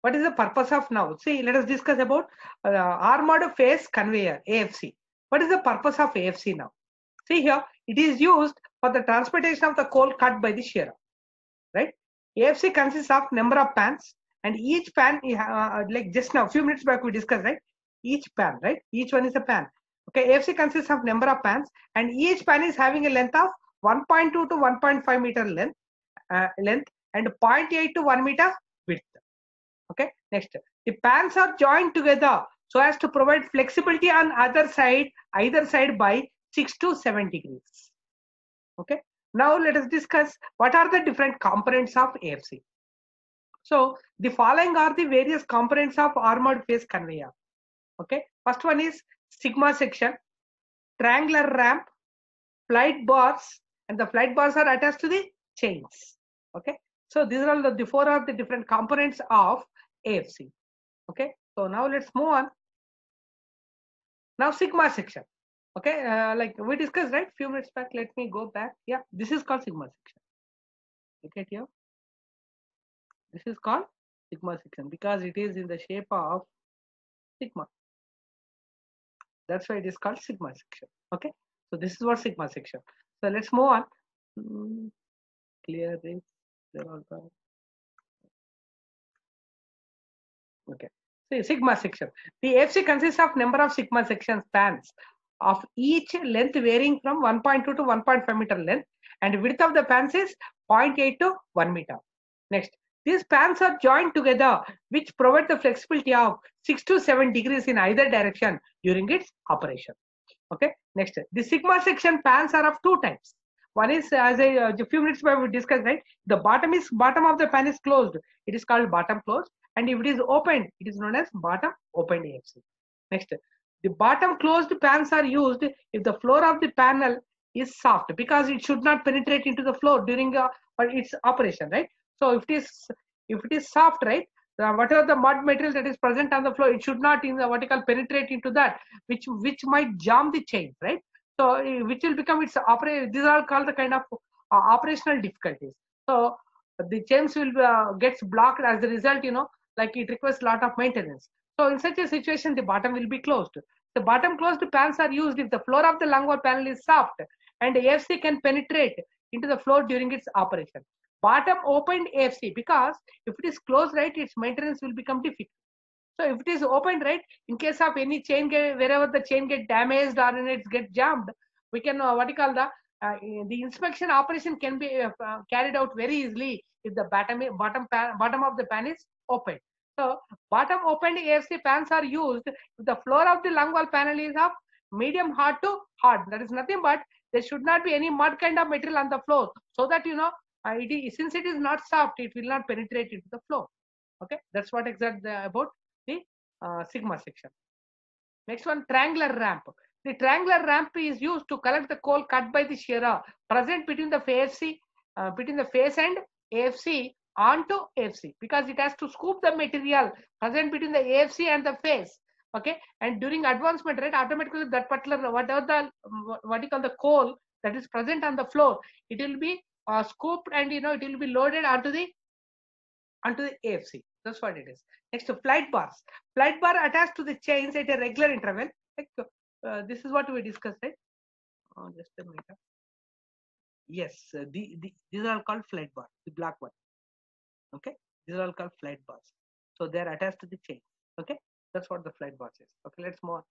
what is the purpose of now? See let us discuss about uh, armored face conveyor afc what is the purpose of afc now? See here it is used for the transportation of the coal cut by the shearer. Right afc consists of number of pans and each pan uh, like just now few minutes back we discussed right? Each pan right? Each one is a pan. Okay afc consists of number of pans and each pan is having a length of 1.2 to 1.5 meter length uh, length and 0.8 to 1 meter width. Okay next. The pans are joined together so as to provide flexibility on other side either side by 6 to 7 degrees. Okay now let us discuss what are the different components of afc so the following are the various components of armored face conveyor. Okay? First one is sigma section triangular ramp flight bars and the flight bars are attached to the chains. Okay? So these are all the, the four are the different components of afc okay? So now let's move on. Now sigma section okay uh, like we discussed right few minutes back let me go back yeah this is called sigma section look at here This is called sigma section because it is in the shape of sigma. That's why it is called sigma section. Okay. So this is what sigma section. So let's move on. Mm, clear this. Okay. See sigma section. The FC consists of number of sigma section spans of each length varying from 1.2 to 1.5 meter length and width of the pans is 0.8 to 1 meter. Next, these pans are joined together which provide the flexibility of 6 to 7 degrees in either direction during its operation. Okay, next, the sigma section pans are of two types. One is as a, uh, a few minutes ago we discussed, right? The bottom is bottom of the pan is closed. It is called bottom closed. And if it is open, it is known as bottom open AFC. Next, the bottom closed pans are used if the floor of the panel is soft because it should not penetrate into the floor during uh, its operation, right? So if it is if it is soft, right, uh, whatever the mud material that is present on the floor, it should not in the vertical penetrate into that, which which might jam the chain, right? So uh, which will become its operate. These are called the kind of uh, operational difficulties. So the chains will uh, gets blocked as a result. You know, like it requires a lot of maintenance. So in such a situation, the bottom will be closed. The bottom closed pans are used if the floor of the longwall panel is soft and AFC can penetrate into the floor during its operation. Bottom opened AFC because if it is closed right, its maintenance will become difficult. So if it is opened right, in case of any chain get, wherever the chain get damaged or in it get jammed, we can uh, what you call the uh, the inspection operation can be uh, carried out very easily if the bottom bottom pan, bottom of the pan is open. So bottom opened AFC pans are used. If the floor of the longwall panel is of medium hard to hard. That is nothing but there should not be any mud kind of material on the floor so that you know uh, it is, since it is not soft it will not penetrate into the floor. Okay? That's what exactly about the uh, sigma section. Next one triangular ramp. The triangular ramp is used to collect the coal cut by the shearer. Present between the face uh, between the face and afc onto afc because it has to scoop the material present between the afc and the face okay? And during advancement right automatically that particular whatever the what you call the coal that is present on the floor it will be uh, scooped and you know it will be loaded onto the onto the afc that's what it is. Next to flight bars. Flight bar attached to the chains at a regular interval. Like, uh, this is what we discussed right? Oh, just a minute. Yes the, the, these are called flight bar the black one okay these are all called flight bars so they are attached to the chain okay that's what the flight bars is. Okay, let's move on.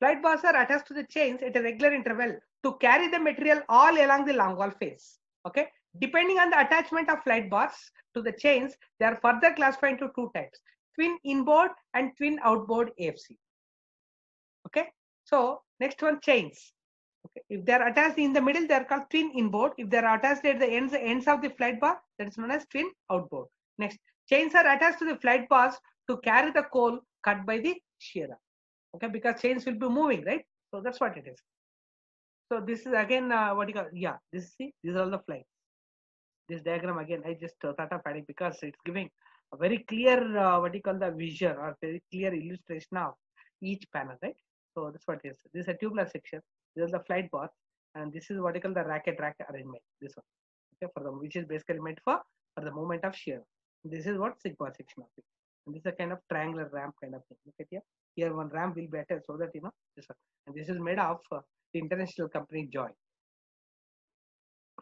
Flight bars are attached to the chains at a regular interval to carry the material all along the longwall face. Okay, depending on the attachment of flight bars to the chains, they are further classified into two types: twin inboard and twin outboard AFC. Okay, so next one chains. Okay, if they are attached in the middle, they are called twin inboard. If they are attached at the ends, ends of the flight bar, that is known as twin outboard. Next, chains are attached to the flight bars to carry the coal cut by the shearer. Okay, because chains will be moving, right? So that's what it is. So this is again uh, what you call yeah. This is see these are all the flights. This diagram again I just uh, thought of adding because it's giving a very clear uh, what you call the vision or very clear illustration of each panel, right? So that's what it is. This is a tubular section. This is the flight bar, and this is what you call the racket rack arrangement. This one, okay, for the which is basically meant for for the moment of shear. This is what sigma section of it. And this is a kind of triangular ramp kind of thing. Look at here. Here one ramp will be attached so that you know this one. And this is made of uh, the international company Joy.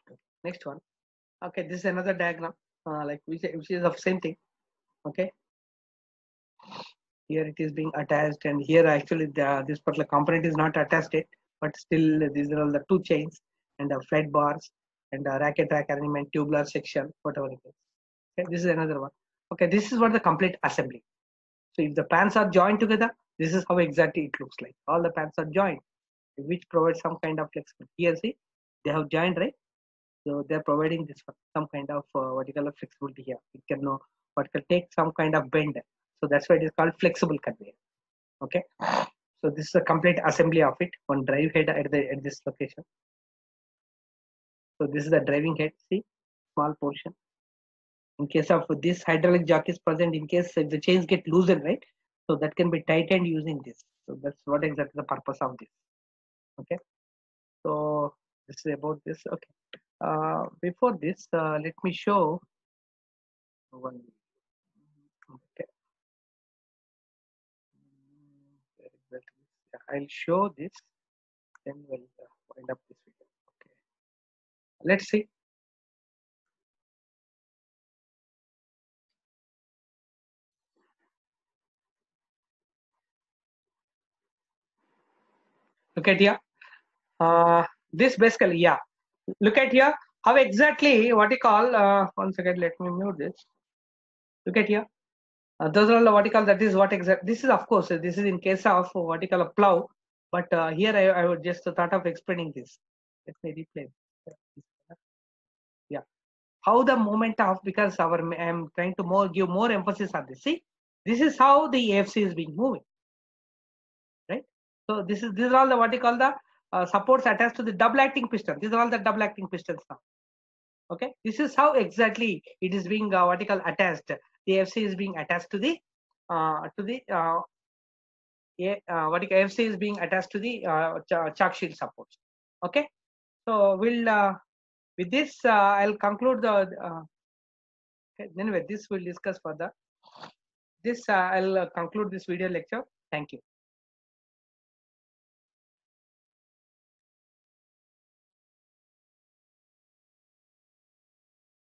Okay. Next one. Okay, this is another diagram, uh, like which, which is of same thing. Okay. Here it is being attached, and here actually the, this particular component is not attached yet, but still these are all the two chains and the flight bars and the racket rack arrangement, tubular section, whatever it is. Okay, this is another one. Okay, this is what the complete assembly. So if the pans are joined together, this is how exactly it looks like. All the pans are joined, which provides some kind of flexibility. Here, see, they have joined, right? So they're providing this one, some kind of uh, flexibility here. It can know what can take some kind of bend. So that's why it is called flexible conveyor. Okay. So this is a complete assembly of it. One drive head at the at this location. So this is the driving head. See, small portion. In case of this hydraulic jock is present in case if the chains get loosened right? So that can be tightened using this. So that's what exactly the purpose of this. Okay? So this is about this. Okay. Uh, before this uh, let me show one okay Very well. Yeah, i'll show this then we'll uh, wind up this video. Okay. Let's see. Look at here. Uh, this basically yeah. Look at here. How exactly what you call uh, one second let me mute this. Look at here uh, those are all what you call that is what exact this is of course this is in case of what you call a plow but uh, here I, I would just thought of explaining this. Let me replay. Yeah. How the moment of because our i'm trying to more give more emphasis on this. See this is how the afc is being moving. Right? So this is these are all the what you call the uh, supports attached to the double acting piston. These are all the double acting pistons now. Okay? This is how exactly it is being uh, what you call attached the fc is being attached to the uh, to the uh, yeah, uh, what you call fc is being attached to the uh, ch- chock shield supports okay? So we'll uh, with this uh, i'll conclude the uh, anyway this we'll discuss further. This uh, i'll uh, conclude this video lecture. Thank you